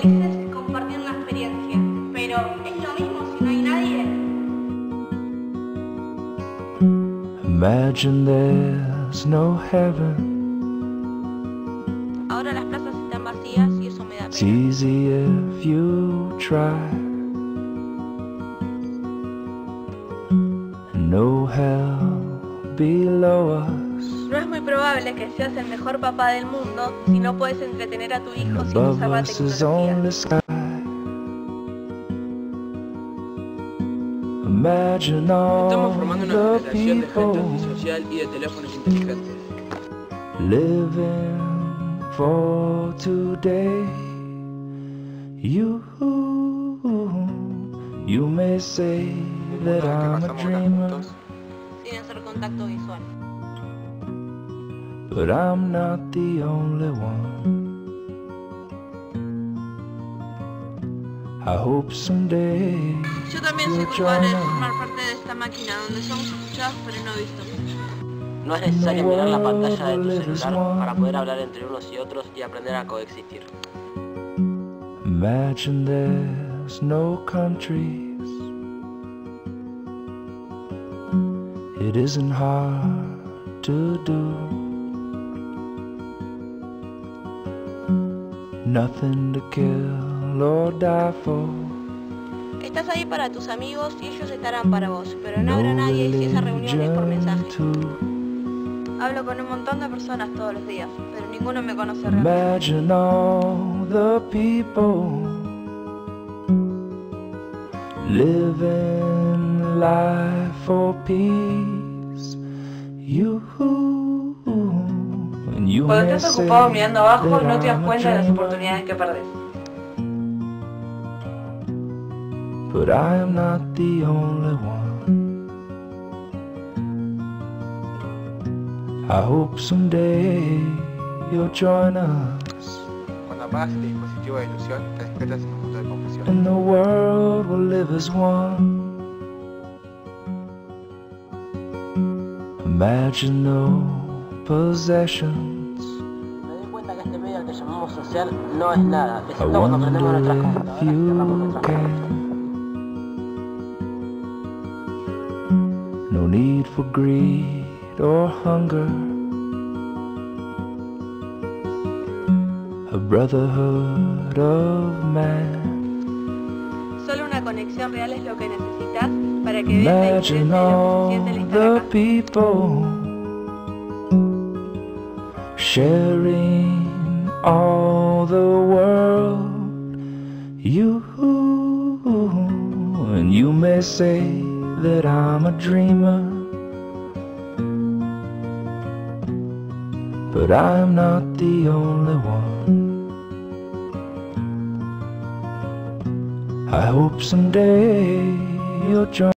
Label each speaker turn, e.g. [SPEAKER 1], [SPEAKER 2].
[SPEAKER 1] felices compartiendo una experiencia, pero ¿es lo mismo si no hay nadie?
[SPEAKER 2] Imagine there's no heaven.
[SPEAKER 1] Ahora las plazas están vacías y eso me da pena.
[SPEAKER 2] It's easy. No hell below us.
[SPEAKER 1] No es muy probable que seas el mejor papá del mundo si no puedes entretener a tu hijo sin usar la tecnología.
[SPEAKER 3] Estamos formando una generación de gente antisocial y de teléfonos inteligentes.
[SPEAKER 2] living for today. You, you may say that I'm a dreamer,
[SPEAKER 1] Sin hacer contacto visual.
[SPEAKER 2] But I'm not the only one. I hope someday
[SPEAKER 1] Yo también soy
[SPEAKER 2] you'll
[SPEAKER 1] culpable de formar parte de esta máquina donde somos escuchados pero no vistos.
[SPEAKER 4] No es necesario mirar la pantalla de tu celular para poder hablar entre unos y otros y aprender a coexistir.
[SPEAKER 2] Imagine there's no countries. It isn't hard to do. Nothing to kill or die for.
[SPEAKER 1] Estás ahí para tus amigos y ellos estarán para vos, pero no habrá nadie si esa reunión es por mensaje. Hablo con un montón de personas todos los días, pero ninguno me conoce realmente.
[SPEAKER 2] Imagine all the people living life for peace. You
[SPEAKER 5] Cuando estás ocupado mirando abajo,
[SPEAKER 2] that
[SPEAKER 5] no te das cuenta de las oportunidades que perdés.
[SPEAKER 2] But I am not the only one. I hope someday you'll join us.
[SPEAKER 6] Cuando apagas el dispositivo de ilusión, te despiertas en un mundo de confusión.
[SPEAKER 2] and the world will live as one. Imagine no possessions.
[SPEAKER 4] Me doy cuenta que este medio al que llamamos social no es nada,
[SPEAKER 2] I
[SPEAKER 4] excepto cuando prendemos
[SPEAKER 2] wonder
[SPEAKER 4] nuestras
[SPEAKER 2] if
[SPEAKER 4] computadoras y cerramos
[SPEAKER 2] you
[SPEAKER 4] nuestras.
[SPEAKER 2] No need for greed or hunger. A brotherhood of man.
[SPEAKER 1] Solo una conexión real es lo que necesitas para que veas la siente el
[SPEAKER 2] sharing all the world. You and you may say that I'm a dreamer, but I'm not the only one. I hope someday you'll join.